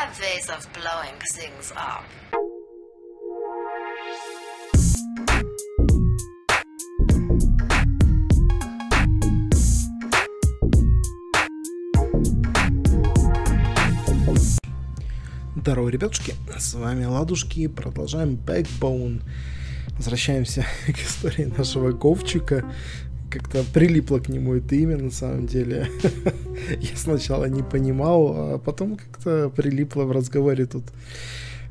have ways of blowing things up. Здорово, ребятушки, с вами Ладушки, продолжаем Backbone. Возвращаемся к истории нашего Говчика. Как-то прилипло к нему это имя, на самом деле. Я сначала не понимал, а потом как-то прилипло в разговоре тут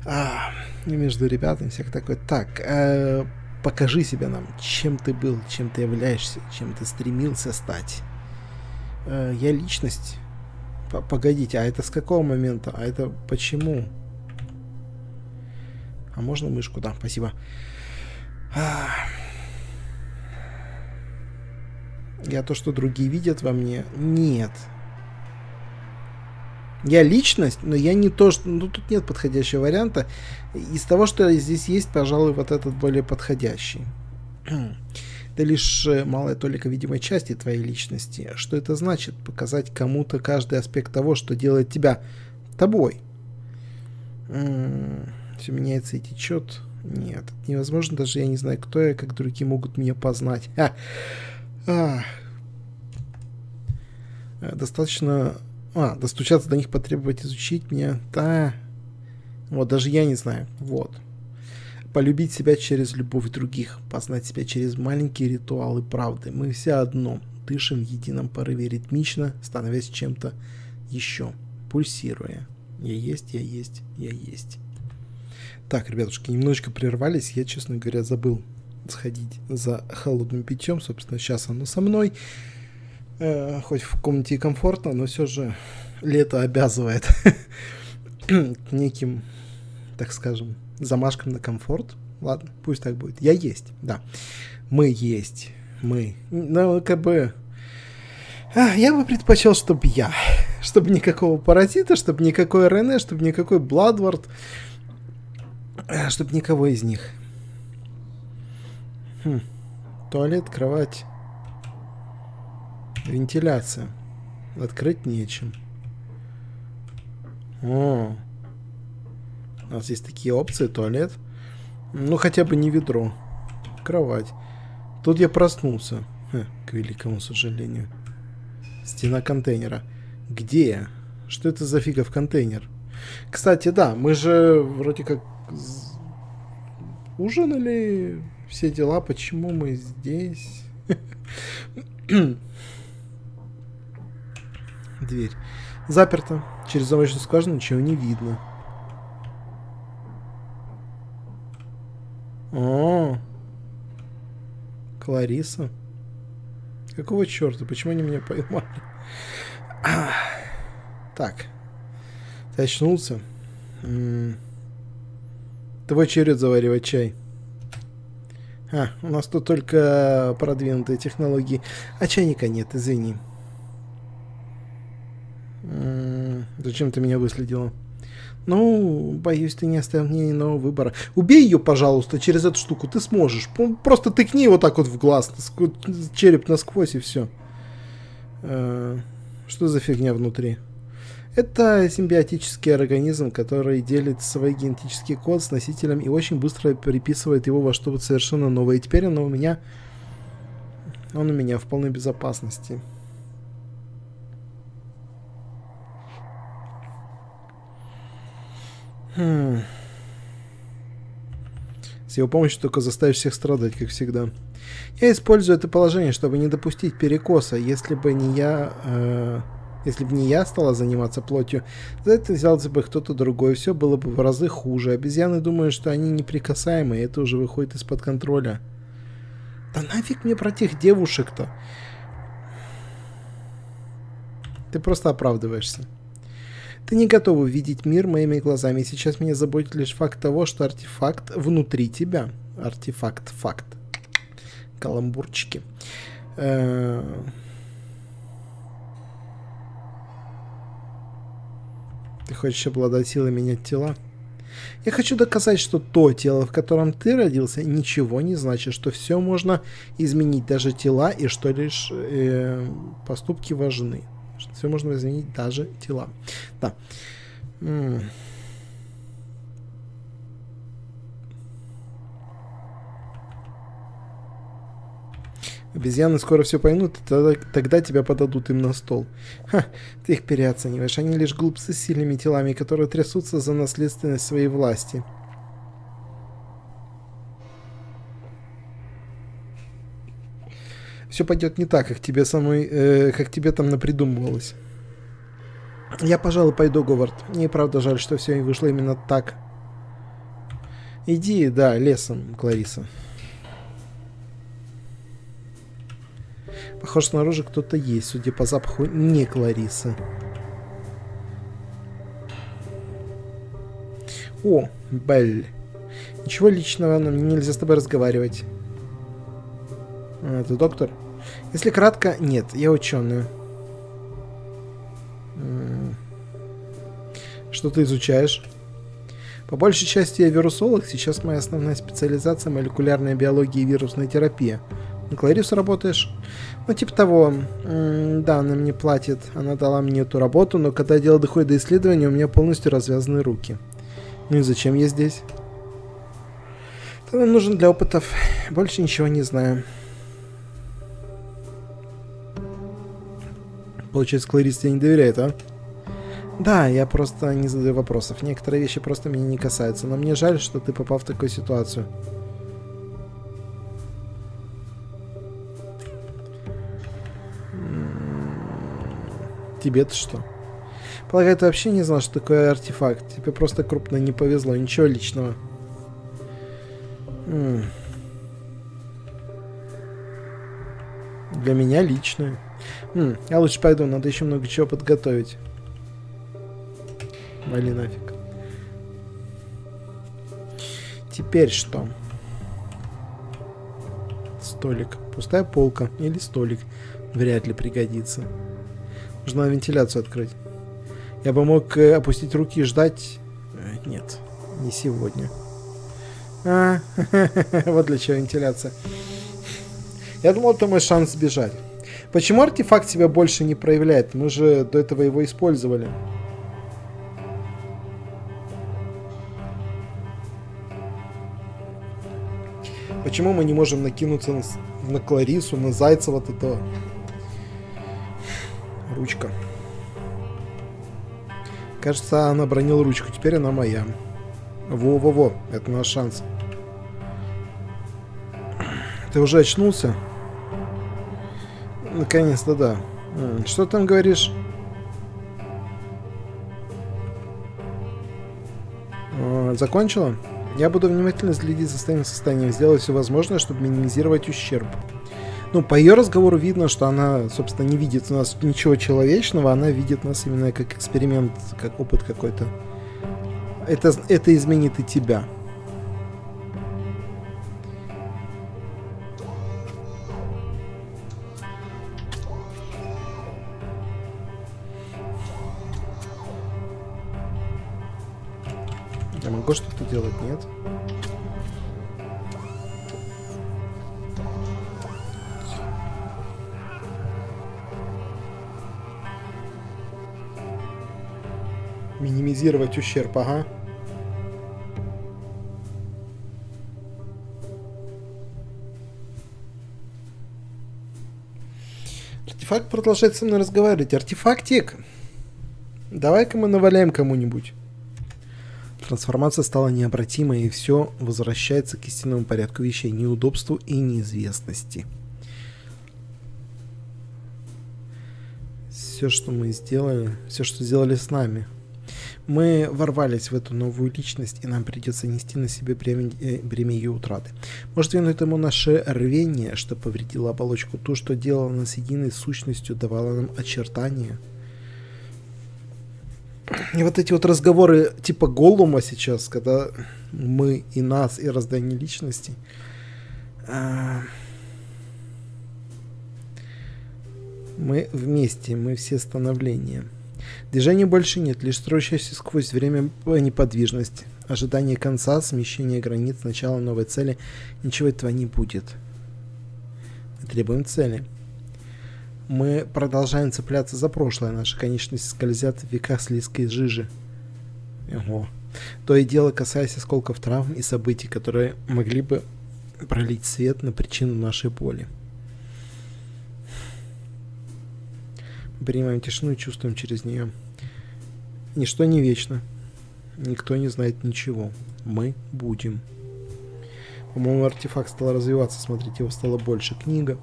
а, между ребятами всяк такой. Так, э, покажи себя нам, чем ты был, чем ты являешься, чем ты стремился стать. Э, я личность, Погодите, а это с какого момента? А это почему? А можно мышку? Да, спасибо. Я то, что другие видят во мне? Нет. Я личность, но я не то, что... Ну, тут нет подходящего варианта. Из того, что здесь есть, пожалуй, вот этот более подходящий. Это лишь э, малая толика видимой части твоей личности. Что это значит? Показать кому-то каждый аспект того, что делает тебя тобой. Все меняется и течет. Нет, это невозможно. Даже я не знаю, кто я, как другие могут меня познать. А. Достаточно... А, достучаться до них, потребовать изучить меня. Да. Вот, даже я не знаю. Вот. Полюбить себя через любовь других, познать себя через маленькие ритуалы правды. Мы все одно, дышим в едином порыве ритмично, становясь чем-то еще, пульсируя. Я есть, я есть, я есть. Так, ребятушки, немножечко прервались. Я, честно говоря, забыл сходить за холодным питьем. Собственно, сейчас оно со мной. Э, хоть в комнате и комфортно, но все же лето обязывает к неким, так скажем, замашкам на комфорт. Ладно, пусть так будет. Я есть, да. Мы есть. Мы. Ну, как бы... А, я бы предпочел, чтобы я. Чтобы никакого паразита, чтобы никакой Рене, чтобы никакой Бладвард. А, чтобы никого из них. Хм. Туалет, кровать. Вентиляция. Открыть нечем. О, у нас есть такие опции, туалет. Ну, хотя бы не ведро. Кровать. Тут я проснулся. Ха, к великому сожалению. Стена контейнера. Где я? Что это за фига в контейнер? Кстати, да, мы же вроде как ужинали все дела. Почему мы здесь? Дверь. Заперта. Через замочную скважину ничего не видно. О, Клариса. Какого черта? Почему они меня поймали? Так. Ты очнулся? М -м. Твой черед заваривать чай. А, у нас тут только продвинутые технологии. А чайника нет, извини. М -м, зачем ты меня выследила? Ну, боюсь, ты не оставил мне иного выбора. Убей ее, пожалуйста, через эту штуку. Ты сможешь. Просто тыкни вот так вот в глаз. Череп насквозь и все. Э, что за фигня внутри? Это симбиотический организм, который делит свой генетический код с носителем и очень быстро переписывает его во что-то совершенно новое. И теперь он у меня... Он у меня в полной безопасности. Хм. С его помощью только заставишь всех страдать, как всегда. Я использую это положение, чтобы не допустить перекоса. Если бы не я... Э, если бы не я стала заниматься плотью, за это взялся бы кто-то другой. Все было бы в разы хуже. Обезьяны думают, что они неприкасаемы, это уже выходит из-под контроля. Да нафиг мне про тех девушек-то? Ты просто оправдываешься. Ты не готов увидеть мир моими глазами. Сейчас меня заботит лишь факт того, что артефакт внутри тебя. Артефакт, факт. Каламбурчики. Э, ты хочешь обладать силой менять тела? Я хочу доказать, что то тело, в котором ты родился, ничего не значит, что все можно изменить, даже тела, и что лишь э, поступки важны. Все можно изменить, даже тела. Да. Обезьяны скоро все поймут, и тогда, тогда тебя подадут им на стол. Ха, ты их переоцениваешь. Они лишь глупцы с сильными телами, которые трясутся за наследственность своей власти. Все пойдет не так, как тебе самой, э, как тебе там напридумывалось. Я, пожалуй, пойду, Говард. Мне правда жаль, что все вышло именно так. Иди, да, лесом, Клариса. Похоже, снаружи кто-то есть, судя по запаху, не Клариса. О, Белль. Ничего личного, но мне нельзя с тобой разговаривать. А, ты доктор? Если кратко, нет, я ученый. Что ты изучаешь? По большей части я вирусолог. Сейчас моя основная специализация молекулярная биология и вирусная терапия. На Кларису работаешь? Ну, типа того. да, она мне платит. Она дала мне эту работу, но когда дело доходит до исследования, у меня полностью развязаны руки. Ну и зачем я здесь? Это нужен для опытов. Больше ничего не знаю. Получается, Кларис тебе не доверяет, а? Да, я просто не задаю вопросов. Некоторые вещи просто меня не касаются. Но мне жаль, что ты попал в такую ситуацию. Тебе-то что? Полагаю, ты вообще не знал, что такое артефакт. Тебе просто крупно не повезло. Ничего личного. Для меня личное. М -м. Я лучше пойду, надо еще много чего подготовить. Вали нафиг. Теперь что? Столик. Пустая полка или столик. Вряд ли пригодится. Нужно вентиляцию открыть. Я бы мог э, опустить руки и ждать. Э, нет, не сегодня. А, вот для чего вентиляция. Я думал, это мой шанс сбежать. Почему артефакт себя больше не проявляет? Мы же до этого его использовали. Почему мы не можем накинуться на, на Кларису, на Зайцева вот этого? Ручка. Кажется, она бронила ручку. Теперь она моя. Во-во-во. Это наш шанс. Ты уже очнулся? Наконец-то, да. Что там говоришь? Закончила? Я буду внимательно следить за своим состоянием, сделать все возможное, чтобы минимизировать ущерб. Ну, по ее разговору видно, что она, собственно, не видит у нас ничего человечного, она видит нас именно как эксперимент, как опыт какой-то. Это, это изменит и тебя. Делать, нет? Минимизировать ущерб, ага. Артефакт продолжает со мной разговаривать. Артефактик! Давай-ка мы наваляем кому-нибудь. Трансформация стала необратимой, и все возвращается к истинному порядку вещей, неудобству и неизвестности. Все, что мы сделали, все, что сделали с нами – мы ворвались в эту новую личность, и нам придется нести на себе бремя, э, бремя ее утраты. Может, виной этому наше рвение, что повредило оболочку, то, что делало нас единой сущностью, давало нам очертания. И вот эти вот разговоры типа Голлума сейчас, когда мы и нас, и раздание личности, а, мы вместе, мы все становления. Движения больше нет, лишь строящаяся сквозь время неподвижность. Ожидание конца, смещение границ, начала новой цели. Ничего этого не будет. Мы требуем цели. Мы продолжаем цепляться за прошлое. Наши конечности скользят в веках слизкой жижи. Ого. То и дело касаясь осколков травм и событий, которые могли бы пролить свет на причину нашей боли. Принимаем тишину и чувствуем через нее. Ничто не вечно. Никто не знает ничего. Мы будем. По-моему, артефакт стал развиваться. Смотрите, его стало больше. Книга.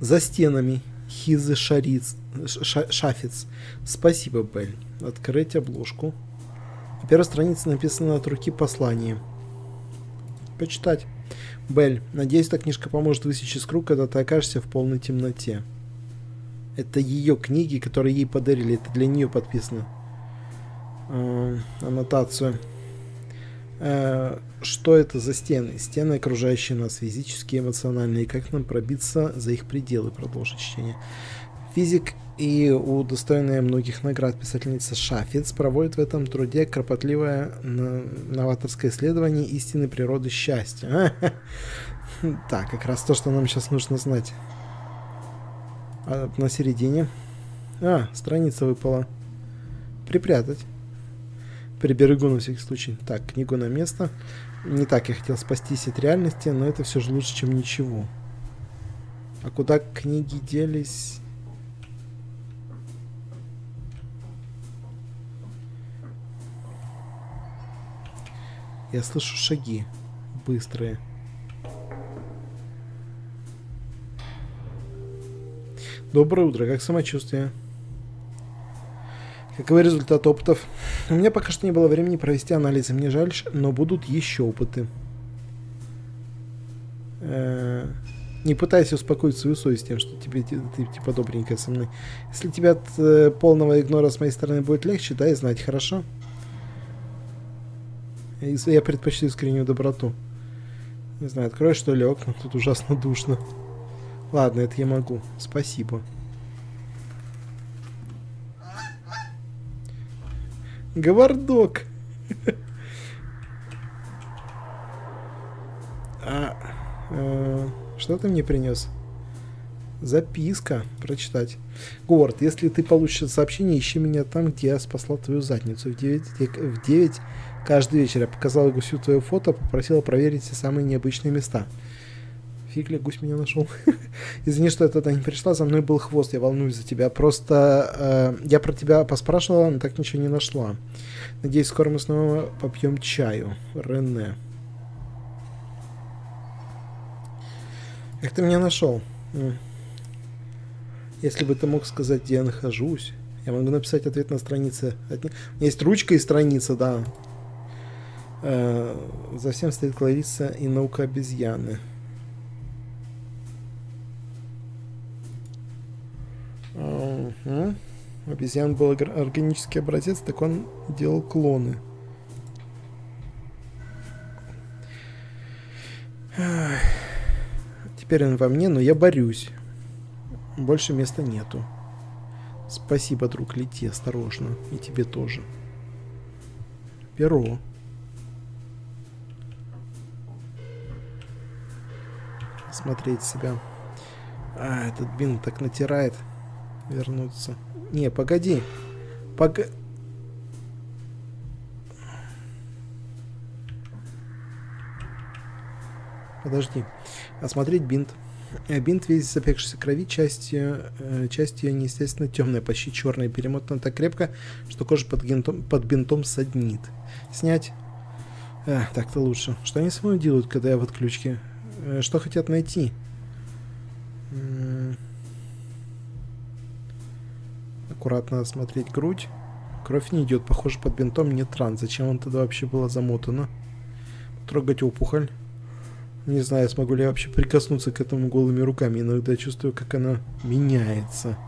За стенами. Хизы Шариц. Ша, Шафиц. Спасибо, Бель. Открыть обложку. На первой странице написано от руки послание. Почитать. Бель, надеюсь, эта книжка поможет высечь искру, когда ты окажешься в полной темноте. Это ее книги, которые ей подарили. Это для нее подписано. Э, аннотацию. Э, что это за стены? Стены, окружающие нас физически, эмоционально. И как нам пробиться за их пределы? Продолжить чтение. Физик и удостоенная многих наград писательница Шафиц проводит в этом труде кропотливое новаторское исследование истины природы счастья. Так, как раз то, что нам сейчас нужно знать. А на середине. А, страница выпала. Припрятать. Приберегу на всякий случай. Так, книгу на место. Не так я хотел спастись от реальности, но это все же лучше, чем ничего. А куда книги делись? Я слышу шаги. Быстрые. Доброе утро, как самочувствие? Каковы результаты опытов? У меня пока что не было времени провести анализы, мне жаль, но будут еще опыты. Э -э не пытайся успокоить свою совесть тем, что тебе ты, ты типа добренькая со мной. Если тебе от э, полного игнора с моей стороны будет легче, дай знать, хорошо? Я предпочту искреннюю доброту. Не знаю, открой что ли окна, тут ужасно душно. Ладно, это я могу. Спасибо. Говордок. А, э, что ты мне принес? Записка. Прочитать. Говард, если ты получишь сообщение, ищи меня там, где я спасла твою задницу. В 9, в 9 каждый вечер я показала гусю твое фото, попросила проверить все самые необычные места. Фиг ли, гусь меня нашел. Извини, что я тогда не пришла, за мной был хвост, я волнуюсь за тебя. Просто э, я про тебя поспрашивала, но так ничего не нашла. Надеюсь, скоро мы снова попьем чаю. Рене. Как ты меня нашел? Если бы ты мог сказать, где я нахожусь, я могу написать ответ на странице. Есть ручка и страница, да. Э, за всем стоит Клариса и наука обезьяны. Угу. Обезьян был органический образец, так он делал клоны. Теперь он во мне, но я борюсь. Больше места нету. Спасибо, друг, лети осторожно. И тебе тоже. Перо. Смотреть себя. А, этот бин так натирает вернуться. Не, погоди. Пога... Подожди. Осмотреть бинт. Э, бинт весь запекшийся крови, часть, э, часть ее неестественно темная, почти черная, перемотана так крепко, что кожа под, гентом, под бинтом саднит. Снять. Э, так-то лучше. Что они со мной делают, когда я в отключке? Э, что хотят найти? Аккуратно осмотреть грудь. Кровь не идет, похоже, под бинтом нет ран. Зачем он тогда вообще была замотана? Трогать опухоль. Не знаю, смогу ли я вообще прикоснуться к этому голыми руками. Иногда чувствую, как она меняется.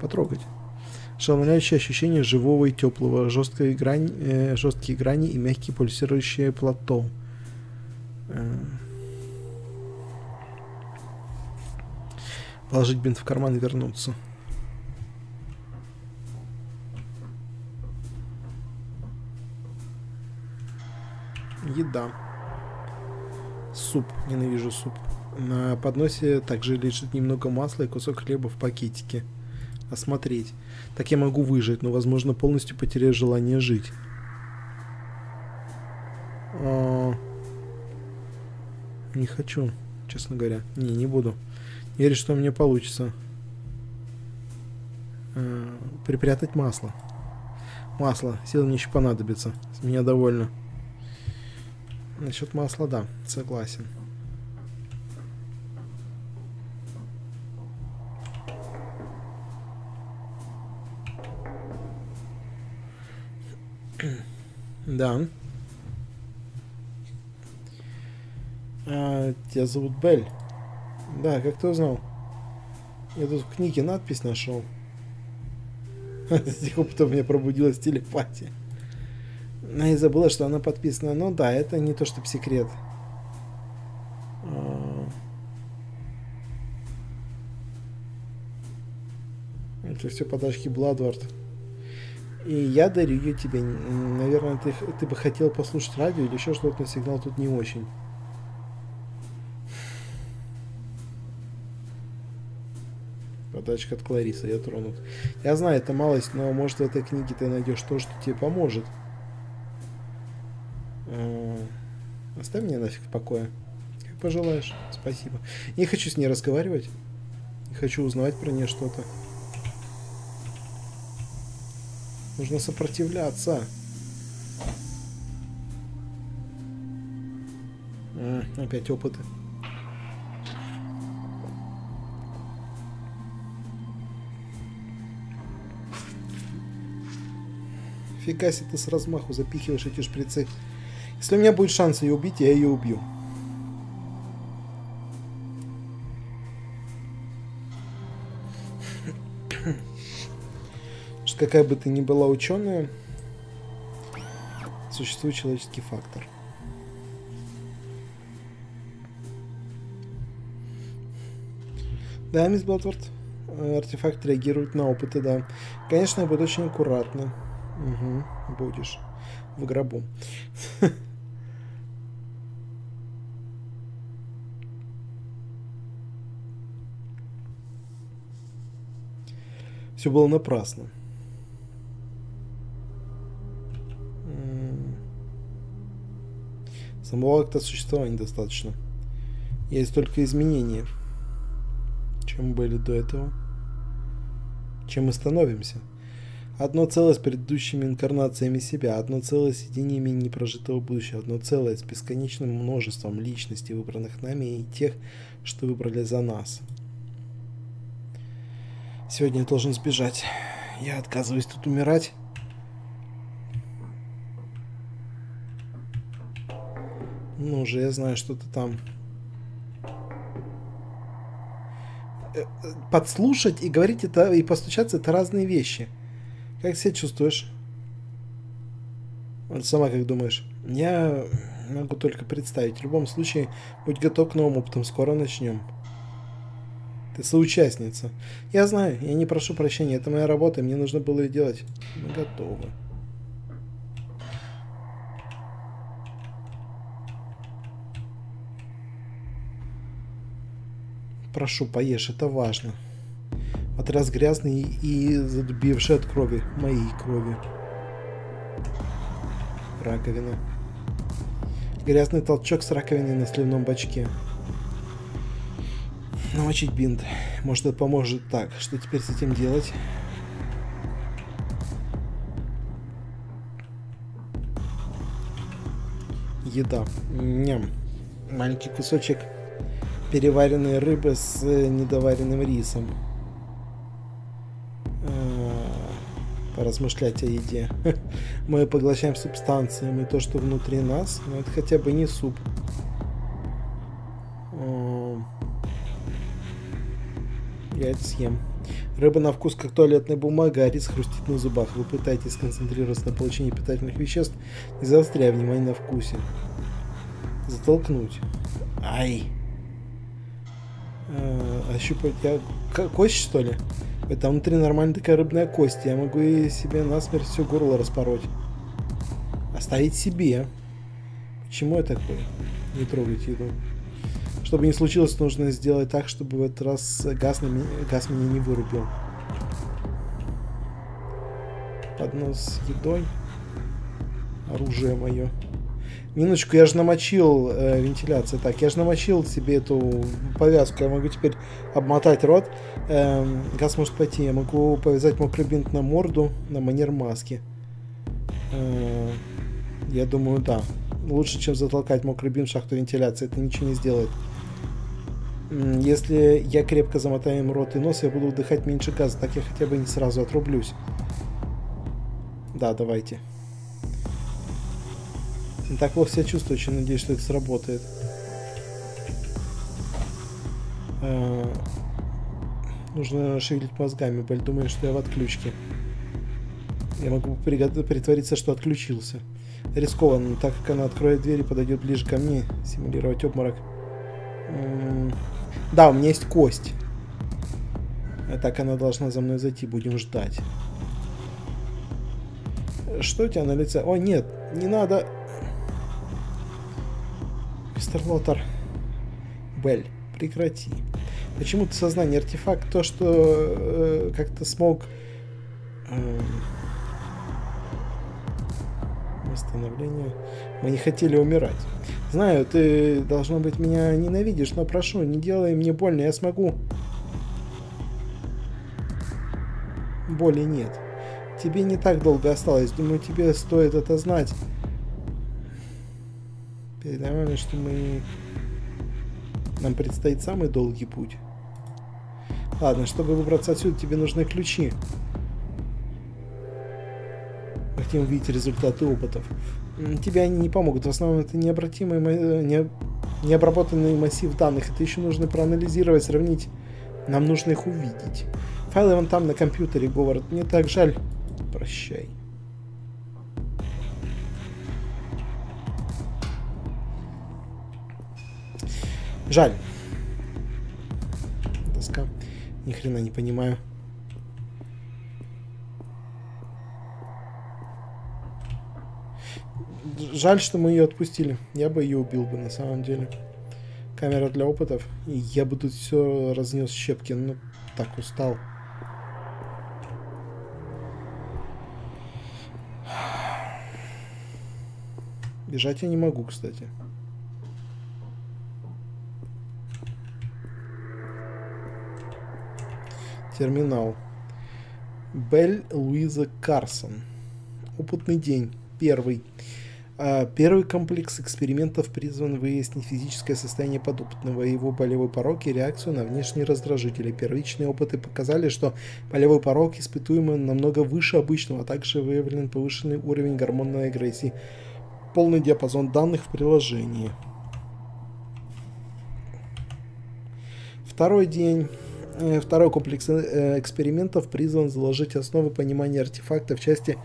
Потрогать. Ошеломляющее ощущение живого и теплого, жесткие грани, э, жесткие грани и мягкие пульсирующие плато. Э. Положить бинт в карман и вернуться. Еда. Суп. Ненавижу суп. На подносе также лежит немного масла и кусок хлеба в пакетике. осмотреть. Так я могу выжить, но, возможно, полностью потеряю желание жить. А... Не хочу, честно говоря. Не, не буду. Верю, что у меня получится. А, припрятать масло. Масло. Силы мне еще понадобится. С меня довольно. Насчет масла, да, согласен. Да. А, тебя зовут Бель. Да, как ты узнал? Я тут в книге надпись нашел. С тех опытов меня пробудилась телепатия. Но я забыла, что она подписана. Ну да, это не то, чтобы секрет. А. Это все подарки Бладвард. И я дарю ее тебе. Наверное, ты, ты бы хотел послушать радио или еще что-то, но сигнал тут не очень. Подачка от Кларисы, я тронут. Я знаю, это малость, но может в этой книге ты найдешь то, что тебе поможет. Оставь меня нафиг в покое. Как пожелаешь. Спасибо. Не хочу с ней разговаривать. Не хочу узнавать про нее что-то. Нужно сопротивляться. А, опять опыты. Фига себе ты с размаху запихиваешь эти шприцы. Если у меня будет шанс ее убить, я ее убью. какая бы ты ни была ученая, существует человеческий фактор. Да, мисс Блатворд, артефакт реагирует на опыты, да. Конечно, я буду очень аккуратно. Угу, будешь в гробу. Все было напрасно. Самого акта существования достаточно. Есть только изменения. Чем были до этого? Чем мы становимся? Одно целое с предыдущими инкарнациями себя, одно целое с единиями непрожитого будущего, одно целое с бесконечным множеством личностей, выбранных нами и тех, что выбрали за нас. Сегодня я должен сбежать. Я отказываюсь тут умирать. Ну уже я знаю, что ты там. Э, э, подслушать и говорить это и постучаться это разные вещи. Как себя чувствуешь? Вот сама как думаешь? Я могу только представить. В любом случае, будь готов к новым опытам. Скоро начнем. Ты соучастница. Я знаю, я не прошу прощения. Это моя работа, мне нужно было ее делать. Мы готовы. Прошу, поешь, это важно. Матрас грязный и задубивший от крови. Моей крови. Раковина. Грязный толчок с раковиной на сливном бачке. Намочить бинт. Может, это поможет так. Что теперь с этим делать? Еда. Ням. Маленький кусочек переваренной рыбы с э, недоваренным рисом. А, поразмышлять о еде. Мы поглощаем субстанции, мы то, что внутри нас, но это хотя бы не суп. Я это съем. Рыба на вкус как туалетная бумага, а рис хрустит на зубах. Вы пытаетесь сконцентрироваться на получении питательных веществ, не заостряя внимание на вкусе. Затолкнуть. Ай! э, ощупать. Я кость, что ли? Это внутри нормальная такая рыбная кость. Я могу и себе насмерть все горло распороть. Оставить себе. Почему я такой? Не трогать еду. Чтобы не случилось, нужно сделать так, чтобы в этот раз газ, на меня, газ меня не вырубил. поднос с едой. Оружие мое. Минуточку, я же намочил э, вентиляцию. Так, я же намочил себе эту повязку. Я могу теперь обмотать рот. Э, газ может пойти. Я могу повязать мокрый бинт на морду на манер маски. Э, я думаю, да. Лучше, чем затолкать мокрый бинт в шахту вентиляции. Это ничего не сделает. Если я крепко замотаю им рот и нос, я буду вдыхать меньше газа. Так я хотя бы не сразу отрублюсь. Да, давайте. Так плохо себя чувствую, очень надеюсь, что это сработает. А, нужно шевелить мозгами. Бель думает, что я в отключке. Я могу притвориться, что отключился. Рискованно, так как она откроет дверь и подойдет ближе ко мне, симулировать обморок. Да, у меня есть кость. А так она должна за мной зайти, будем ждать. Что у тебя на лице? О, нет, не надо. Мистер Лотар. Бель, прекрати. Почему-то сознание артефакт то, что э, как-то смог... Э, восстановление. Мы не хотели умирать. Знаю, ты, должно быть, меня ненавидишь, но прошу, не делай мне больно, я смогу. Боли нет. Тебе не так долго осталось. Думаю, тебе стоит это знать. Передай маме, что мы... Нам предстоит самый долгий путь. Ладно, чтобы выбраться отсюда, тебе нужны ключи. Хотим увидеть результаты опытов. Тебе они не помогут. В основном это необратимый, не, необработанный массив данных. Это еще нужно проанализировать, сравнить. Нам нужно их увидеть. Файлы вон там на компьютере, Говард. Мне так жаль. Прощай. Жаль. Доска. Ни хрена не понимаю. Жаль, что мы ее отпустили. Я бы ее убил бы на самом деле. Камера для опытов. И я бы тут все разнес щепки. Ну, так устал. Бежать я не могу, кстати. Терминал. Бель Луиза Карсон. Опытный день. Первый. А, первый комплекс экспериментов призван выяснить физическое состояние подопытного, его болевой порог и реакцию на внешние раздражители. Первичные опыты показали, что болевой порог испытуемый намного выше обычного, а также выявлен повышенный уровень гормонной агрессии полный диапазон данных в приложении. Второй день. Э, второй комплекс э, экспериментов призван заложить основы понимания артефакта в части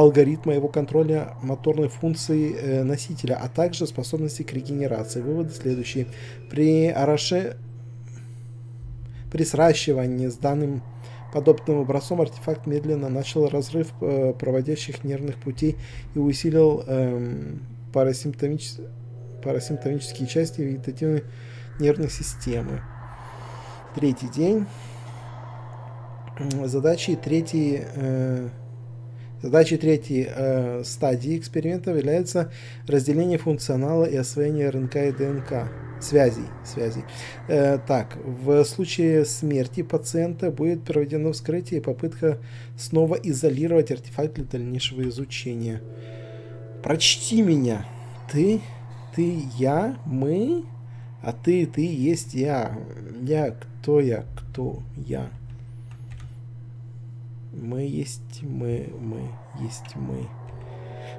алгоритма его контроля моторной функции э, носителя, а также способности к регенерации. Выводы следующие. При, ороше... При сращивании с данным Подобным образцом артефакт медленно начал разрыв э, проводящих нервных путей и усилил э, парасимптомич... парасимптомические части вегетативной нервной системы. Третий день. Задачи третьей, э, задачей третьей э, стадии эксперимента является разделение функционала и освоение РНК и ДНК связей. связей. Э, так, в случае смерти пациента будет проведено вскрытие и попытка снова изолировать артефакт для дальнейшего изучения. Прочти меня. Ты, ты, я, мы, а ты, ты есть я. Я, кто я, кто я. Мы есть мы, мы есть мы.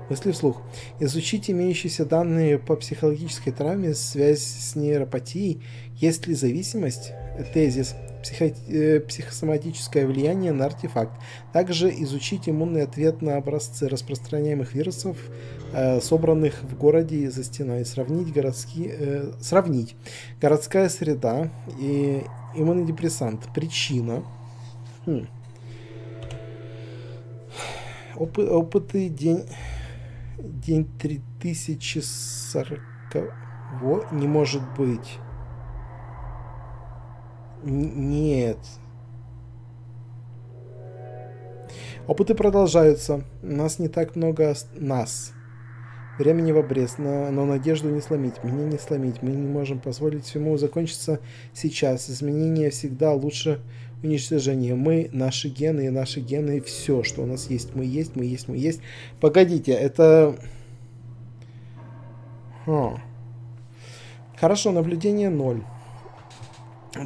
Мысли вслух. Изучить имеющиеся данные по психологической травме, связь с нейропатией, есть ли зависимость, тезис, психо э, психосоматическое влияние на артефакт. Также изучить иммунный ответ на образцы распространяемых вирусов, э, собранных в городе за стеной. Сравнить, городские, э, сравнить городская среда и иммунодепрессант. Причина. Хм. Опы, опыты день день 3040 не может быть. Н нет. Опыты продолжаются. Нас не так много... Нас. Времени в обрез, но, но надежду не сломить. Меня не сломить. Мы не можем позволить всему закончиться сейчас. Изменения всегда лучше уничтожения. Мы, наши гены и наши гены, все, что у нас есть. Мы есть, мы есть, мы есть. Погодите, это... О. Хорошо, наблюдение 0.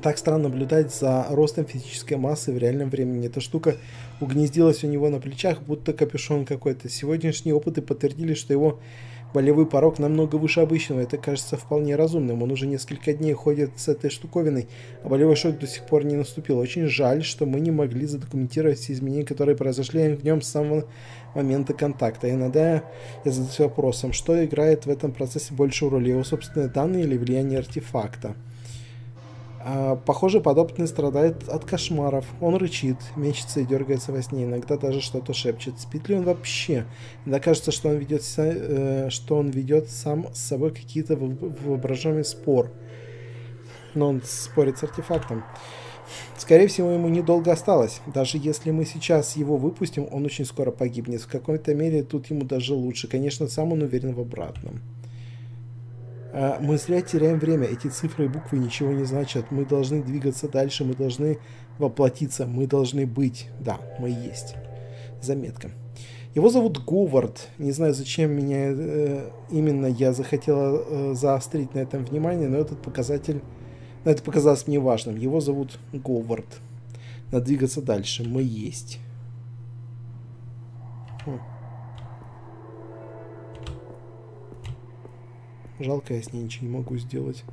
Так странно наблюдать за ростом физической массы в реальном времени. Эта штука угнездилась у него на плечах, будто капюшон какой-то. Сегодняшние опыты подтвердили, что его болевой порог намного выше обычного. Это кажется вполне разумным. Он уже несколько дней ходит с этой штуковиной, а болевой шок до сих пор не наступил. Очень жаль, что мы не могли задокументировать все изменения, которые произошли в нем с самого момента контакта. Иногда я задаюсь вопросом, что играет в этом процессе большую роль, его собственные данные или влияние артефакта. А, похоже, подопытный страдает от кошмаров. Он рычит, мечется и дергается во сне. Иногда даже что-то шепчет. Спит ли он вообще? Иногда кажется, что он ведет, э, что он ведет сам с собой какие-то воображаемый спор. Но он спорит с артефактом. Скорее всего, ему недолго осталось. Даже если мы сейчас его выпустим, он очень скоро погибнет. В какой-то мере тут ему даже лучше. Конечно, сам он уверен в обратном. А, мы зря теряем время. Эти цифры и буквы ничего не значат. Мы должны двигаться дальше, мы должны воплотиться, мы должны быть. Да, мы есть. Заметка. Его зовут Говард. Не знаю, зачем меня э, именно я захотела э, заострить на этом внимание, но этот показатель, это показалось мне важным. Его зовут Говард. Надо двигаться дальше. Мы есть. Хм. Жалко, я с ней ничего не могу сделать.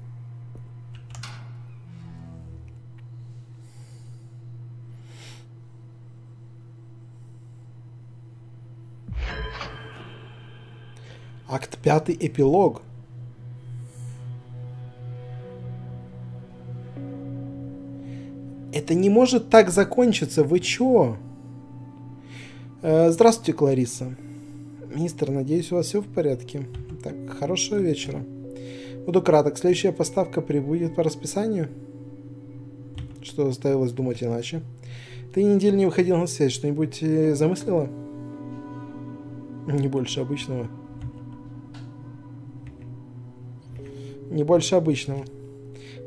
Акт пятый, эпилог. Это не может так закончиться, вы чё? Э, здравствуйте, Клариса. Министр, надеюсь, у вас все в порядке? Так, хорошего вечера. Буду краток. Следующая поставка прибудет по расписанию. Что заставилось думать иначе. Ты неделю не выходил на связь. Что-нибудь э, замыслила? Не больше обычного. Не больше обычного.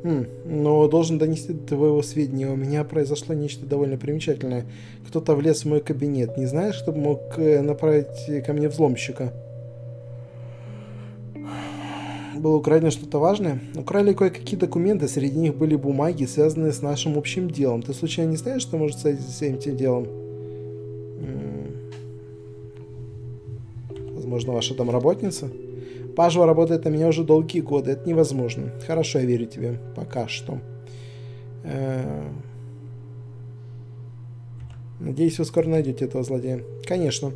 Но должен донести до твоего сведения. У меня произошло нечто довольно примечательное. Кто-то влез в мой кабинет. Не знаешь, кто мог э, направить ко мне взломщика? было украдено что-то важное? Украли кое-какие документы, среди них были бумаги, связанные с нашим общим делом. Ты случайно не знаешь, что может стать с этим делом? Возможно, ваша домработница? Пажва работает на меня уже долгие годы, это невозможно. Хорошо, я верю тебе. Пока что. Э, надеюсь, вы скоро найдете этого злодея. Конечно.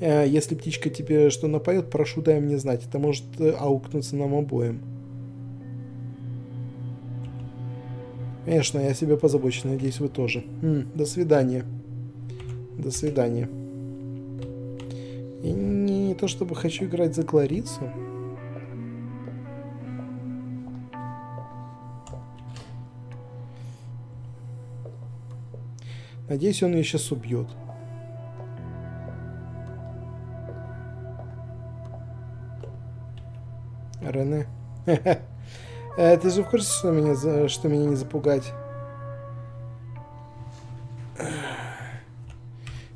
Э, если птичка тебе что напоет, прошу дай мне знать. Это может э, аукнуться нам обоим. Конечно, я себе позабочусь. Надеюсь, вы тоже. М, до свидания. До свидания. И не, не то чтобы хочу играть за Кларису. Надеюсь, он ее сейчас убьет. Рене. Э, ты же в курсе, что меня, что меня не запугать?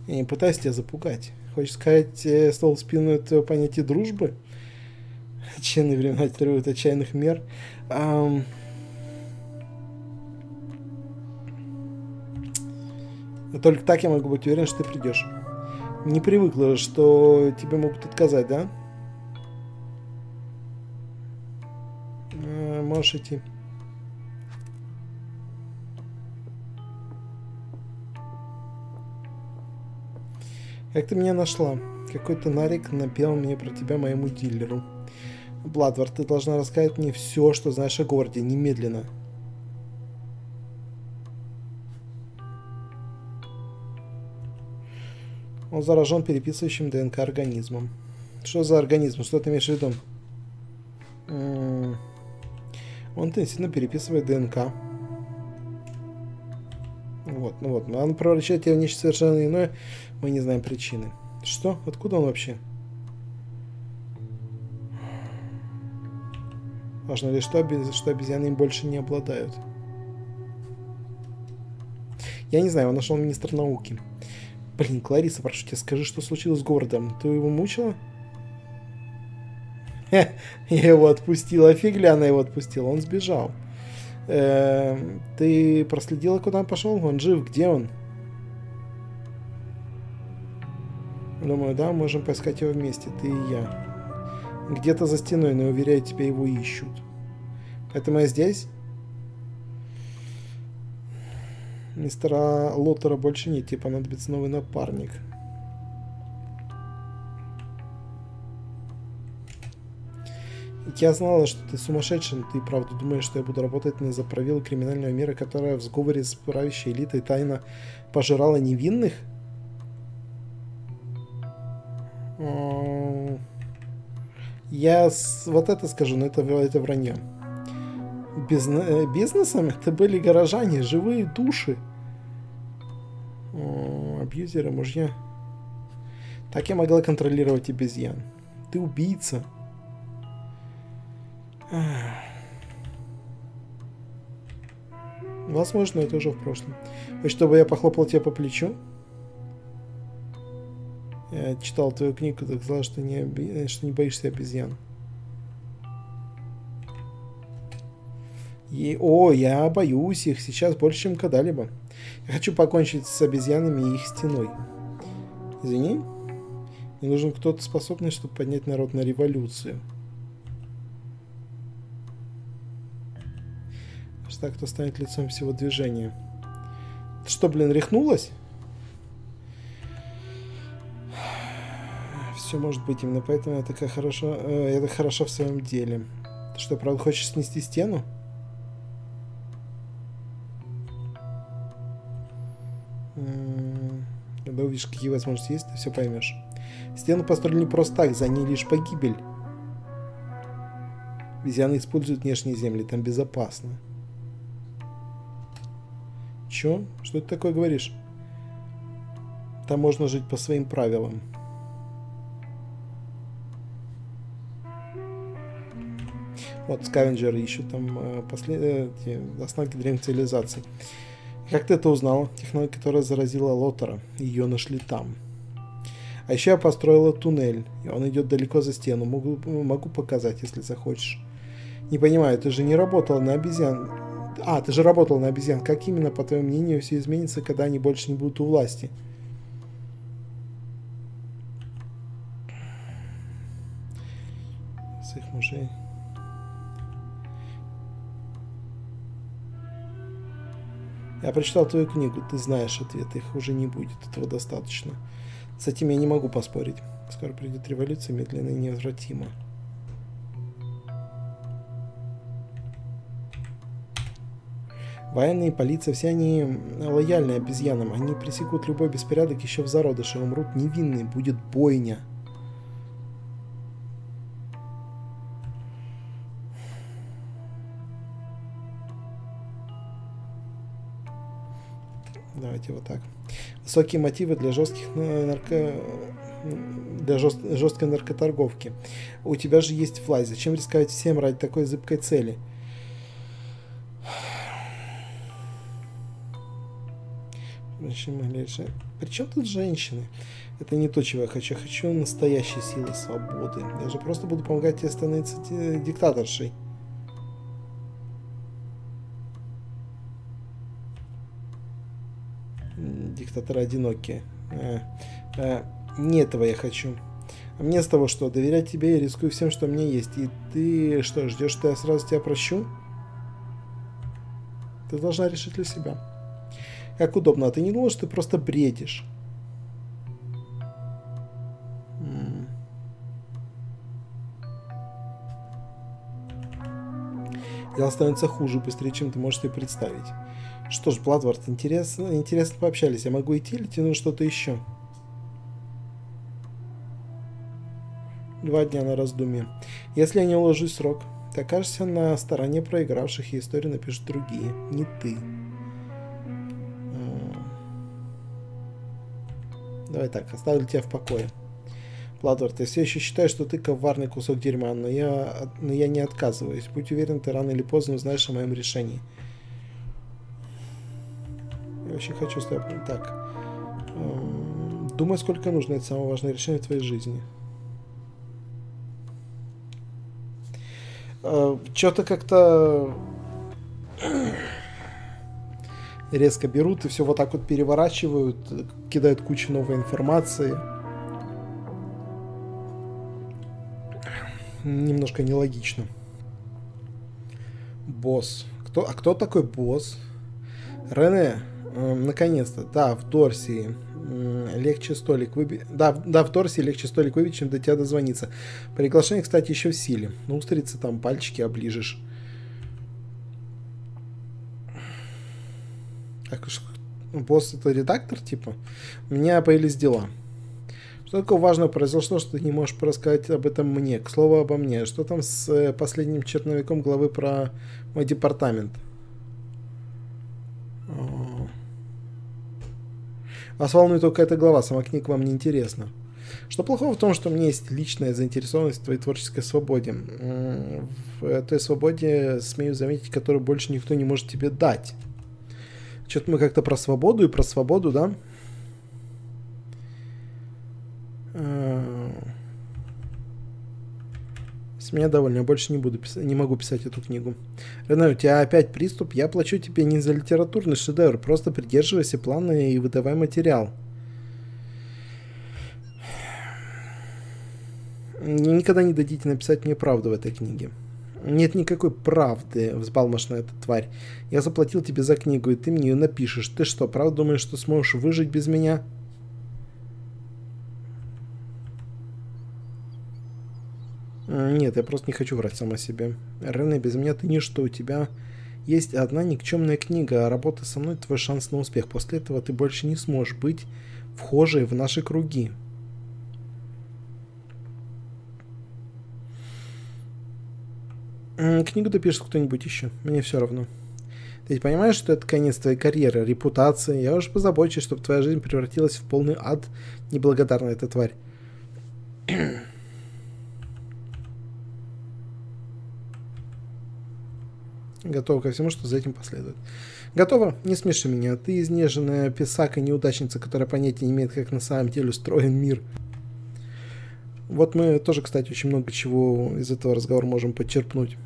Я не пытаюсь тебя запугать. Хочешь сказать, э, стол в спину это понятие дружбы? Отчаянные времена требуют отчаянных мер. Um... Только так я могу быть уверен, что ты придешь. Не привыкла, что тебе могут отказать, да? можешь идти. Как ты меня нашла? Какой-то нарик напел мне про тебя моему дилеру. Бладвард, ты должна рассказать мне все, что знаешь о городе, немедленно. Он заражен переписывающим ДНК организмом. Что за организм? Что ты имеешь в виду? Он интенсивно переписывает ДНК. Вот, ну вот. Но он превращает тебя в нечто совершенно иное. Мы не знаем причины. Что? Откуда он вообще? Важно ли, что, что обезьяны им больше не обладают. Я не знаю, он нашел министр науки. Блин, Клариса, прошу тебя, скажи, что случилось с городом. Ты его мучила? Я его отпустила. Фиг ли она его отпустила? Он сбежал. Эм, ты проследила, куда он пошел? Он жив. Где он? Думаю, да, можем поискать его вместе, ты и я. Где-то за стеной, но уверяю тебя, его ищут. Поэтому я здесь. Мистера Лотера больше нет, тебе понадобится новый напарник. Я знала, что ты сумасшедший, но ты правда думаешь, что я буду работать на заправил криминального мира, которая в сговоре с правящей элитой тайно пожирала невинных? Я вот это скажу, но это, это вранье. Бизнес, э, бизнесом это были горожане, живые души. О, абьюзеры, мужья. Так я могла контролировать обезьян. Ты убийца. Возможно, это уже в прошлом. И чтобы я похлопал тебя по плечу? Я читал твою книгу, так сказал, что не, что не боишься обезьян. И, о, я боюсь их сейчас больше, чем когда-либо. Я хочу покончить с обезьянами и их стеной. Извини, мне нужен кто-то способный, чтобы поднять народ на революцию. Так, кто станет лицом всего движения. Ты что, блин, рехнулась? Все может быть именно поэтому я такая хорошо, э, я так хорошо в своем деле. Ты что, правда хочешь снести стену? Увидишь, какие возможности есть, ты все поймешь. Стену построили не просто так, за ней лишь погибель. Обезьяны используют внешние земли, там безопасно. Чё? Что ты такое говоришь? Там можно жить по своим правилам. Вот скавенджеры ищут там э, послед... эти останки древних цивилизаций. Как ты это узнал? Технология, которая заразила Лотера. Ее нашли там. А еще я построила туннель, и он идет далеко за стену. Могу, могу показать, если захочешь. Не понимаю, ты же не работал на обезьян. А, ты же работал на обезьян. Как именно, по твоему мнению, все изменится, когда они больше не будут у власти? С их мужей. Я прочитал твою книгу, ты знаешь ответ, их уже не будет, этого достаточно. С этим я не могу поспорить. Скоро придет революция, медленно и неотвратимо. Военные, полиция, все они лояльны обезьянам. Они пресекут любой беспорядок еще в зародыше. Умрут невинные, будет бойня. Давайте вот так. Высокие мотивы для жестких нарко... для жест... жесткой наркоторговки. У тебя же есть власть. Зачем рисковать всем ради такой зыбкой цели? Причем тут женщины? Это не то, чего я хочу. Я хочу настоящей силы свободы. Я же просто буду помогать тебе становиться диктаторшей. Диктаторы одинокие. А, а, не этого я хочу. А мне с того, что доверять тебе я рискую всем, что у меня есть. И ты что, ждешь, что я сразу тебя прощу? Ты должна решить для себя. Как удобно. А ты не думал, что ты просто бредишь? Дело становится хуже быстрее, чем ты можешь себе представить. Что ж, Бладвард, интересно, интересно пообщались. Я могу идти или тяну что-то еще? Два дня на раздумье. Если я не уложусь срок, ты окажешься на стороне проигравших, и историю напишут другие, не ты. Давай так, оставлю тебя в покое. Бладвард, я все еще считаю, что ты коварный кусок дерьма, но я, но я не отказываюсь. Будь уверен, ты рано или поздно узнаешь о моем решении. Очень хочу с тобой... Так. Эм, думай, сколько нужно. Это самое важное решение в твоей жизни. Э, Что-то как-то резко берут и все вот так вот переворачивают, кидают кучу новой информации. Немножко нелогично. Босс. Кто, а кто такой босс? Рене, наконец-то, да, в Дорсии. Легче столик выбить. Да, да, в Торсе легче столик выбить, чем до тебя дозвониться. Приглашение, кстати, еще в силе. Ну, устрицы там пальчики оближешь. Так, босс это редактор, типа? У меня появились дела. Что такое важное произошло, что ты не можешь рассказать об этом мне? К слову обо мне. Что там с э, последним черновиком главы про мой департамент? Вас волнует только эта глава, сама книга вам не интересна. Что плохого в том, что у меня есть личная заинтересованность в твоей творческой свободе. В той свободе, смею заметить, которую больше никто не может тебе дать. Что-то мы как-то про свободу и про свободу, да? С меня довольно, я больше не буду писать, не могу писать эту книгу. Рене, у тебя опять приступ, я плачу тебе не за литературный шедевр, просто придерживайся плана и выдавай материал. Никогда не дадите написать мне правду в этой книге. Нет никакой правды, взбалмошная эта тварь. Я заплатил тебе за книгу, и ты мне ее напишешь. Ты что, правда думаешь, что сможешь выжить без меня? Нет, я просто не хочу врать сама себе. Рене, без меня ты ничто. У тебя есть одна никчемная книга, а работа со мной твой шанс на успех. После этого ты больше не сможешь быть вхожей в наши круги. Книгу допишет кто-нибудь еще. Мне все равно. Ты понимаешь, что это конец твоей карьеры, репутации. Я уже позабочусь, чтобы твоя жизнь превратилась в полный ад. Неблагодарная эта тварь. Готова ко всему, что за этим последует. Готова? Не смеши меня. Ты изнеженная писака неудачница, которая понятия не имеет, как на самом деле устроен мир. Вот мы тоже, кстати, очень много чего из этого разговора можем подчерпнуть.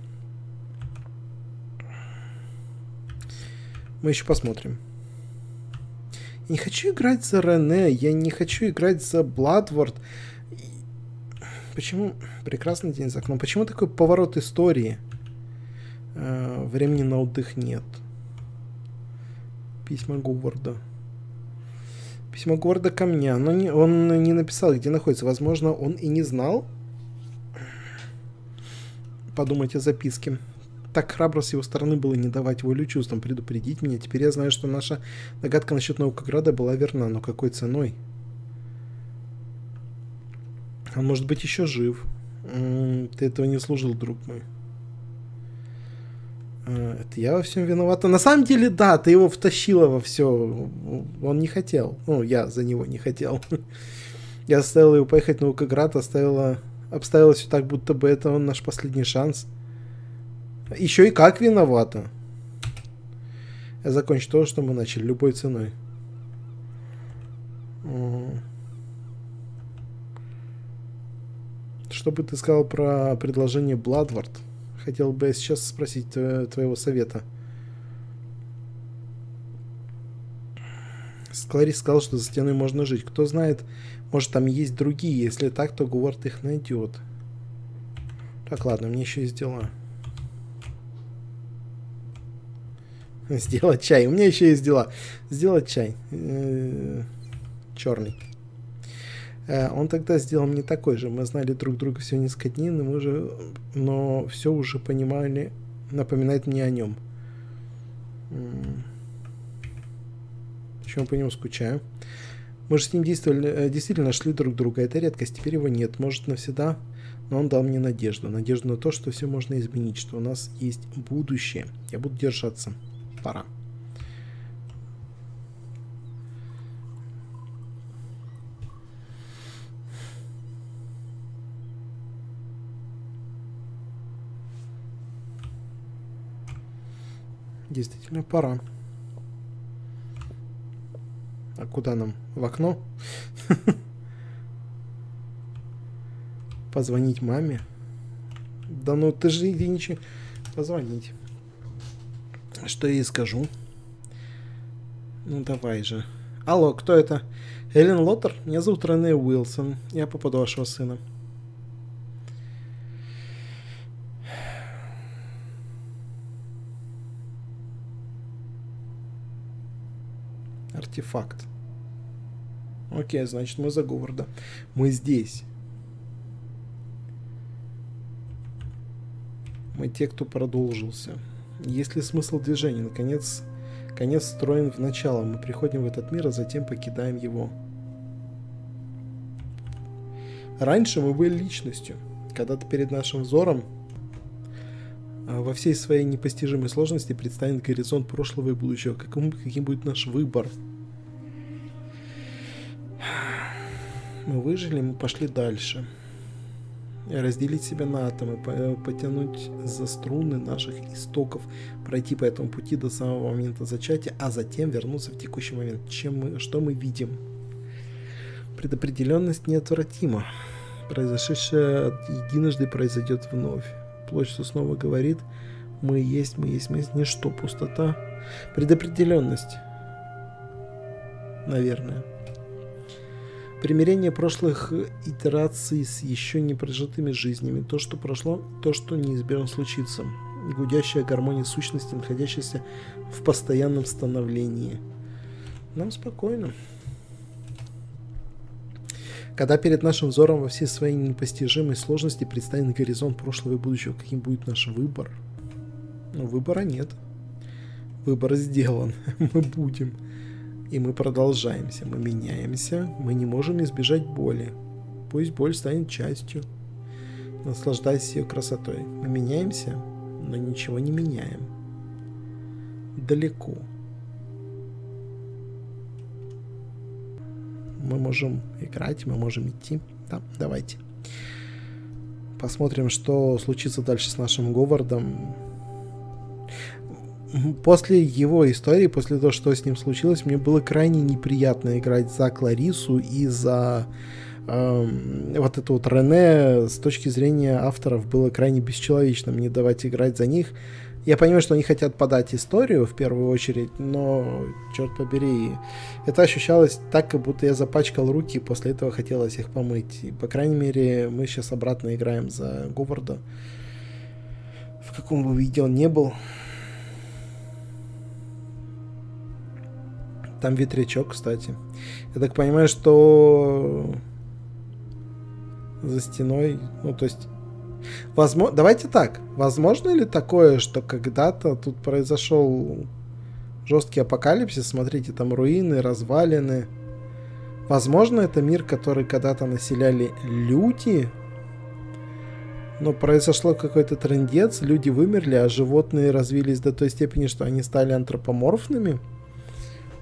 Мы еще посмотрим. Не хочу играть за Рене, я не хочу играть за Бладворд. Почему... Прекрасный день за окном. Почему такой поворот истории? Э, времени на отдых нет. Письма Говарда. Письмо Говарда ко мне. Но не, он не написал, где находится. Возможно, он и не знал. Подумайте о записке. Так храбро с его стороны было не давать волю чувствам, предупредить меня. Теперь я знаю, что наша догадка насчет Наукограда была верна, но какой ценой? Он может быть еще жив. Ты этого не служил, друг мой. Э, это я во всем виновата. На самом деле, да, ты его втащила во все. Он не хотел. Ну, я за него не хотел. Я оставила его поехать на Укаград, оставила... Обставила все так, будто бы это он наш последний шанс. Еще и как виновата. Я закончу то, что мы начали, любой ценой. Что бы ты сказал про предложение Бладвард? Хотел бы сейчас спросить твоего совета. Кларис сказал, что за стеной можно жить. Кто знает, может там есть другие. Если так, то Говард их найдет. Так, ладно, мне еще есть дела. Сделать чай. У меня еще есть дела. Сделать чай. Э, Черный. Э, он тогда сделал мне такой же. Мы знали друг друга все несколько дней, но, мы уже, но все уже понимали, напоминает мне о нем. Почему по нему скучаю? Мы же с ним действовали, э, действительно нашли друг друга. Это редкость, теперь его нет. Может, навсегда, но он дал мне надежду. Надежду на то, что все можно изменить, что у нас есть будущее. Я буду держаться. Пора. Действительно, пора. А куда нам? В окно? Позвонить маме? Да ну ты же иди ничего. Позвонить. Что я ей скажу? Ну давай же. Алло, кто это? Эллен Лоттер? Меня зовут Рене Уилсон. Я попаду вашего сына. Артефакт. Окей, значит мы за Говарда. Мы здесь. Мы те, кто продолжился. Есть ли смысл движения? Наконец, конец строен в начало. Мы приходим в этот мир, а затем покидаем его. Раньше мы были личностью. Когда-то перед нашим взором а, во всей своей непостижимой сложности предстанет горизонт прошлого и будущего. Каким, каким будет наш выбор? Мы выжили, мы пошли дальше. Разделить себя на атомы, потянуть за струны наших истоков, пройти по этому пути до самого момента зачатия, а затем вернуться в текущий момент. Чем мы, что мы видим? Предопределенность неотвратима. Произошедшее единожды произойдет вновь. Плоть снова говорит, мы есть, мы есть, мы есть, ничто, пустота. Предопределенность. Наверное. Примирение прошлых итераций с еще не прожитыми жизнями. То, что прошло, то, что неизбежно случится. Гудящая гармония сущности, находящаяся в постоянном становлении. Нам спокойно. Когда перед нашим взором во всей своей непостижимой сложности предстанет горизонт прошлого и будущего, каким будет наш выбор? Но выбора нет. Выбор сделан. Мы будем. И мы продолжаемся, мы меняемся, мы не можем избежать боли. Пусть боль станет частью. Наслаждайся ее красотой. Мы меняемся, но ничего не меняем. Далеко. Мы можем играть, мы можем идти. Да, давайте. Посмотрим, что случится дальше с нашим Говардом после его истории, после того, что с ним случилось, мне было крайне неприятно играть за Кларису и за э, вот это вот Рене с точки зрения авторов было крайне бесчеловечно мне давать играть за них. Я понимаю, что они хотят подать историю в первую очередь, но, черт побери, это ощущалось так, как будто я запачкал руки, и после этого хотелось их помыть. И, по крайней мере, мы сейчас обратно играем за Говарда. В каком бы виде он не был. Там ветрячок, кстати. Я так понимаю, что за стеной, ну то есть, возможно, давайте так, возможно ли такое, что когда-то тут произошел жесткий апокалипсис, смотрите, там руины, развалины. Возможно, это мир, который когда-то населяли люди, но произошло какой-то трендец, люди вымерли, а животные развились до той степени, что они стали антропоморфными.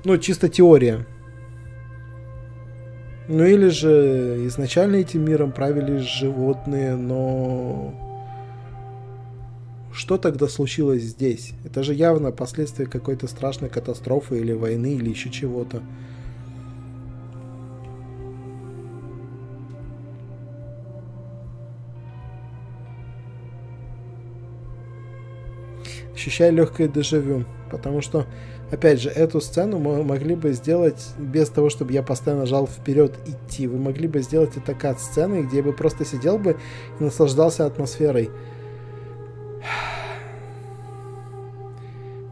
Ну, чисто теория. Ну или же изначально этим миром правили животные, но что тогда случилось здесь? Это же явно последствия какой-то страшной катастрофы или войны или еще чего-то. Ощущаю легкое дежавю, потому что Опять же, эту сцену мы могли бы сделать без того, чтобы я постоянно жал вперед идти. Вы могли бы сделать это кат-сценой, где я бы просто сидел бы и наслаждался атмосферой.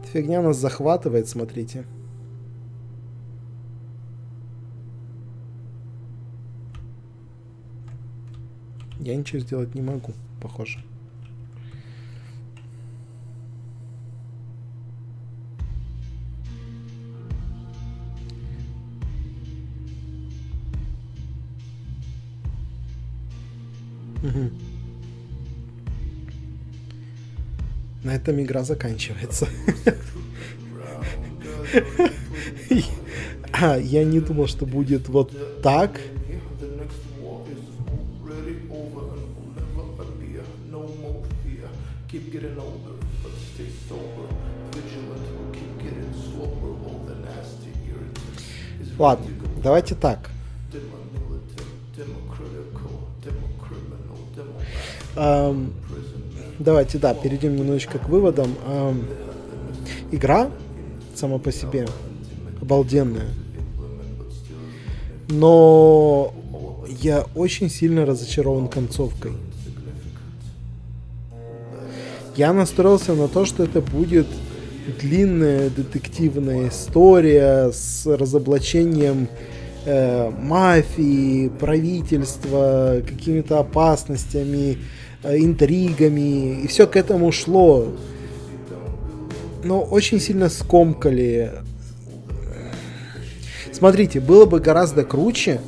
Эта фигня нас захватывает, смотрите. Я ничего сделать не могу, похоже. На этом игра заканчивается. А, я не думал, что будет вот так. Ладно, давайте так. Prison. давайте, да, перейдем немножечко к выводам. Ам, игра сама по себе обалденная. Но я очень сильно разочарован концовкой. Я настроился на то, что это будет длинная детективная история с разоблачением э, мафии, правительства, какими-то опасностями, интригами. И все к этому шло. Но очень сильно скомкали. Смотрите, было бы гораздо круче,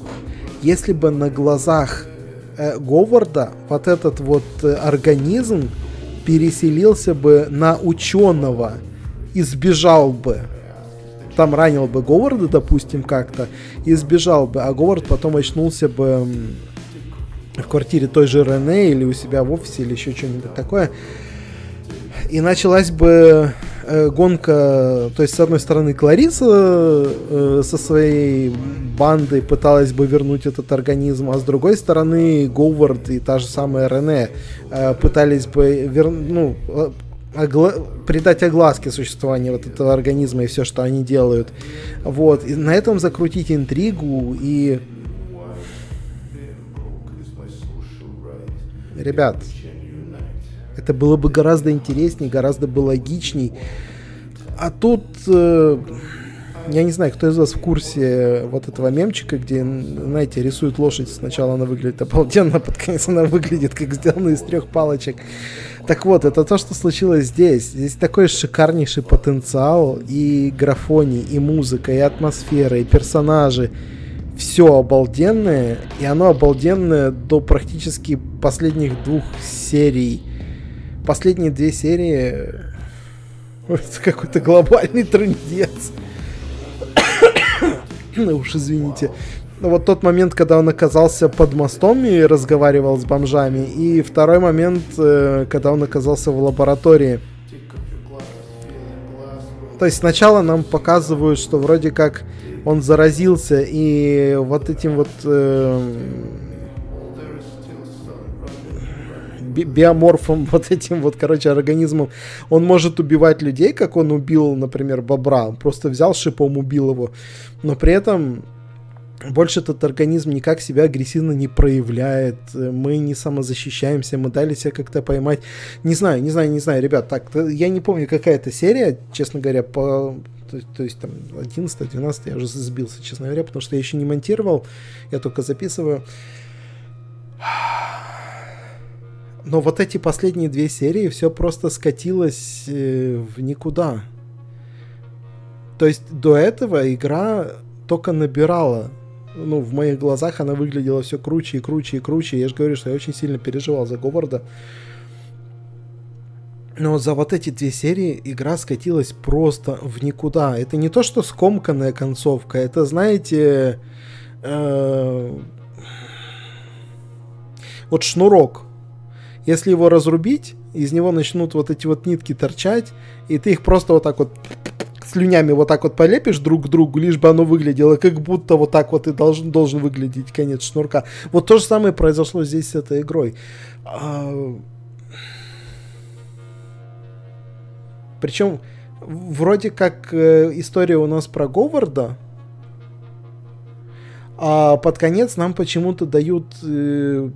если бы на глазах э, Говарда вот этот вот э, организм переселился бы на ученого и сбежал бы. Там ранил бы Говарда, допустим, как-то, и сбежал бы, а Говард потом очнулся бы в квартире той же Рене или у себя в офисе или еще что-нибудь такое. И началась бы э, гонка, то есть с одной стороны Клариса э, со своей бандой пыталась бы вернуть этот организм, а с другой стороны Говард и та же самая Рене э, пытались бы вер... ну, э, огла- придать огласке существованию вот этого организма и все, что они делают. Вот. И на этом закрутить интригу и... Ребят, это было бы гораздо интереснее, гораздо бы логичней. А тут, э, я не знаю, кто из вас в курсе вот этого мемчика, где, знаете, рисуют лошадь, сначала она выглядит обалденно, а под конец она выглядит как сделана из трех палочек. Так вот, это то, что случилось здесь. Здесь такой шикарнейший потенциал и графоний, и музыка, и атмосфера, и персонажи. Все обалденное, и оно обалденное до практически последних двух серий. Последние две серии это какой-то глобальный трындец. Ну уж извините. Вот тот момент, когда он оказался под мостом и разговаривал с бомжами, и второй момент, э, когда он оказался в лаборатории. То есть сначала нам показывают, что вроде как он заразился, и вот этим вот э, би- биоморфом, вот этим вот, короче, организмом, он может убивать людей, как он убил, например, бобра. Он просто взял шипом, убил его. Но при этом больше этот организм никак себя агрессивно не проявляет. Мы не самозащищаемся, мы дали себя как-то поймать. Не знаю, не знаю, не знаю, ребят. Так, я не помню, какая это серия, честно говоря, по... То, то есть там 11 12 я уже сбился, честно говоря, потому что я еще не монтировал, я только записываю. Но вот эти последние две серии все просто скатилось э, в никуда. То есть до этого игра только набирала. Ну, в моих глазах она выглядела все круче и круче и круче. Я же говорю, что я очень сильно переживал за Говарда. Но за вот эти две серии игра скатилась просто в никуда. Это не то, что скомканная концовка. Это, знаете, э, вот шнурок. Если его разрубить, из него начнут вот эти вот нитки торчать, и ты их просто вот так вот слюнями вот так вот полепишь друг к другу, лишь бы оно выглядело, как будто вот так вот и должен, должен выглядеть конец шнурка. Вот то же самое произошло здесь с этой игрой. А, Причем вроде как э, история у нас про Говарда, а под конец нам почему-то дают э,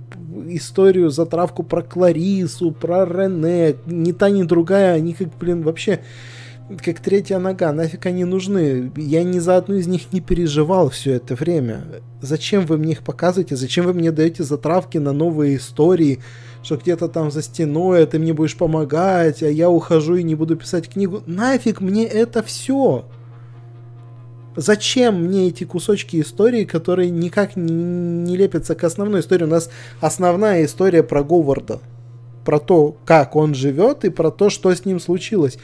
историю, затравку про Кларису, про Рене. Ни та, ни другая, они как, блин, вообще как третья нога. Нафиг они нужны? Я ни за одну из них не переживал все это время. Зачем вы мне их показываете? Зачем вы мне даете затравки на новые истории? Что где-то там за стеной, а ты мне будешь помогать, а я ухожу и не буду писать книгу. Нафиг мне это все? Зачем мне эти кусочки истории, которые никак не, лепятся к основной истории? У нас основная история про Говарда. Про то, как он живет и про то, что с ним случилось.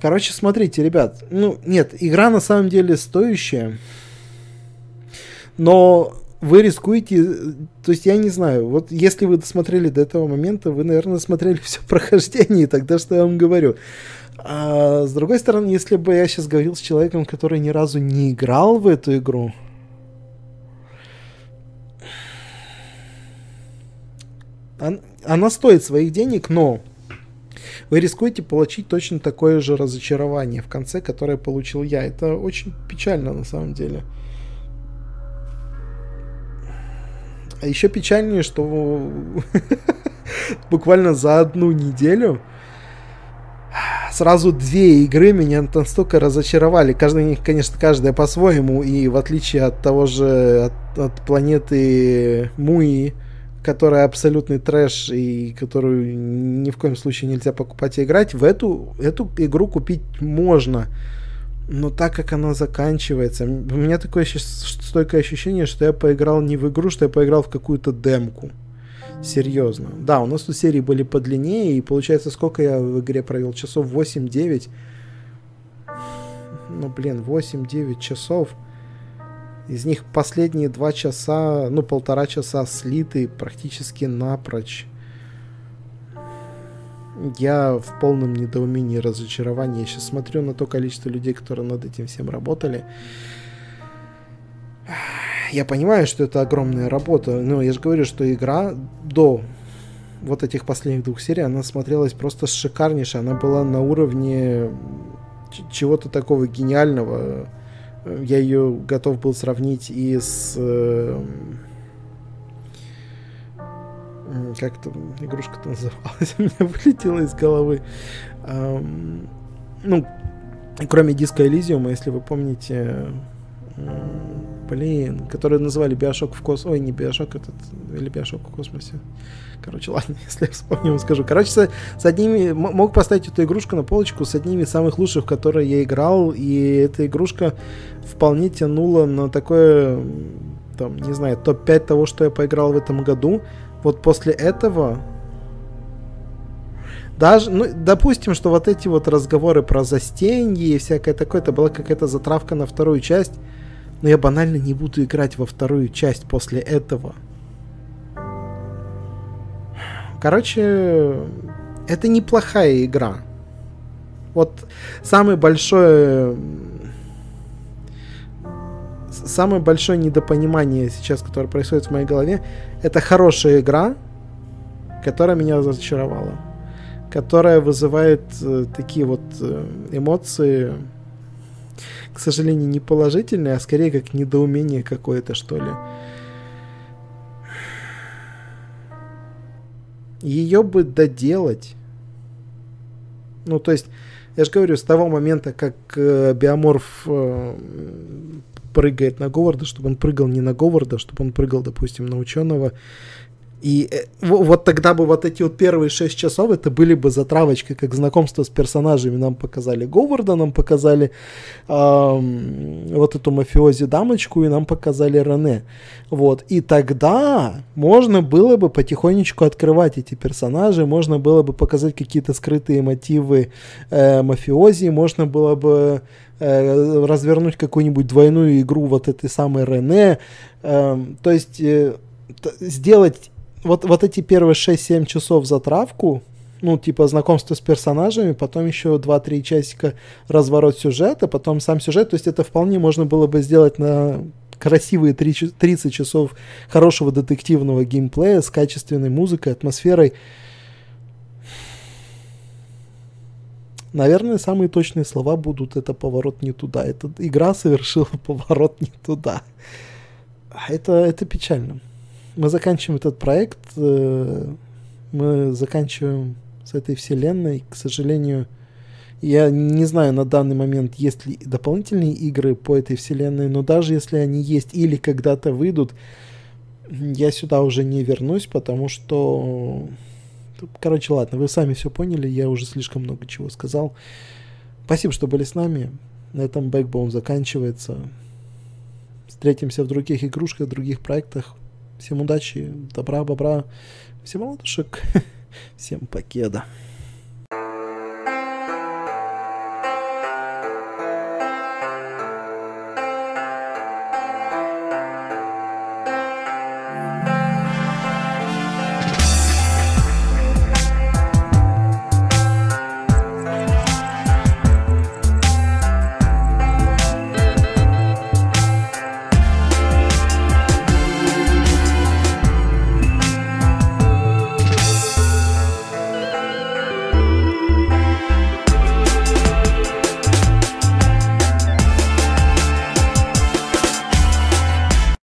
Короче, смотрите, ребят. Ну, нет, игра на самом деле стоящая. Но вы рискуете, то есть я не знаю, вот если вы досмотрели до этого момента, вы, наверное, смотрели все прохождение, тогда что я вам говорю. А с другой стороны, если бы я сейчас говорил с человеком, который ни разу не играл в эту игру, он- она стоит своих денег, но вы рискуете получить точно такое же разочарование в конце, которое получил я. Это очень печально на самом деле. А еще печальнее, что буквально за одну неделю сразу две игры меня настолько разочаровали. Каждая конечно, каждая по-своему. И в отличие от того же, от, от планеты Муи, которая абсолютный трэш и которую ни в коем случае нельзя покупать и играть, в эту, эту игру купить можно. Но так как она заканчивается, у меня такое стойкое ощущение, что я поиграл не в игру, что я поиграл в какую-то демку. Серьезно. Да, у нас тут серии были подлиннее, и получается, сколько я в игре провел? Часов 8-9. Ну, блин, 8-9 часов. Из них последние два часа, ну, полтора часа слиты практически напрочь. Я в полном недоумении, разочаровании. Я сейчас смотрю на то количество людей, которые над этим всем работали. Я понимаю, что это огромная работа, но я же говорю, что игра до вот этих последних двух серий, она смотрелась просто шикарнейше. Она была на уровне чего-то такого гениального. Я ее готов был сравнить и с... э, Как там игрушка-то называлась? У меня вылетела из головы. Ам, Ну, кроме диска Элизиума, если вы помните, блин, которые называли Биошок в космосе. Ой, не Биошок этот, или Биошок в космосе. Короче, ладно, если я вспомню, скажу. Короче, с, с одними... Мог поставить эту игрушку на полочку с одними из самых лучших, в которые я играл, и эта игрушка вполне тянула на такое, там, не знаю, топ-5 того, что я поиграл в этом году. Вот после этого даже, ну, допустим, что вот эти вот разговоры про застенье и всякое такое, это была какая-то затравка на вторую часть, но я банально не буду играть во вторую часть после этого. Короче, это неплохая игра. Вот самый большой... м, с- Самое большое недопонимание сейчас, которое происходит в моей голове, это хорошая игра, которая меня разочаровала которая вызывает э, такие вот э, эмоции, к сожалению, не положительные, а скорее как недоумение какое-то, что ли. Ее бы доделать. Ну, то есть, я же говорю, с того момента, как э, Биоморф э, прыгает на Говарда, чтобы он прыгал не на Говарда, чтобы он прыгал, допустим, на ученого, и э, во- вот тогда бы вот эти вот первые 6 часов это были бы затравочкой, как знакомство с персонажами. Нам показали Говарда, нам показали ам, вот эту мафиози дамочку, и нам показали Рене. Вот. И тогда можно было бы потихонечку открывать эти персонажи, можно было бы показать какие-то скрытые мотивы э, мафиози, можно было бы э, развернуть какую-нибудь двойную игру вот этой самой Рене. Эм, то есть э, сделать вот, вот эти первые 6-7 часов затравку, ну, типа знакомство с персонажами, потом еще 2-3 часика разворот сюжета, потом сам сюжет, то есть это вполне можно было бы сделать на красивые 3 ча- 30 часов хорошего детективного геймплея с качественной музыкой, атмосферой. Наверное, самые точные слова будут это поворот не туда. Эта игра совершила поворот не туда. А Это, это печально. Мы заканчиваем этот проект, э, мы заканчиваем с этой вселенной. К сожалению, я не знаю на данный момент, есть ли дополнительные игры по этой вселенной, но даже если они есть или когда-то выйдут, я сюда уже не вернусь, потому что... Короче, ладно, вы сами все поняли, я уже слишком много чего сказал. Спасибо, что были с нами. На этом Backbone заканчивается. Встретимся в других игрушках, в других проектах. Всем удачи, добра, бобра, всем ладушек, всем покеда.